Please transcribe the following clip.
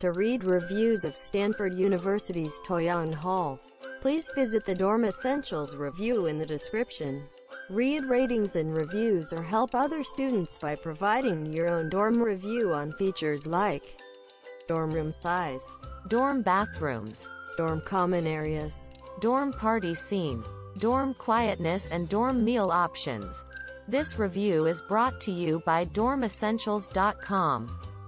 To read reviews of Stanford University's Toyon Hall, please visit the Dorm Essentials review in the description. Read ratings and reviews or help other students by providing your own dorm review on features like dorm room size, dorm bathrooms, dorm common areas, dorm party scene, dorm quietness and dorm meal options. This review is brought to you by dormessentials.com.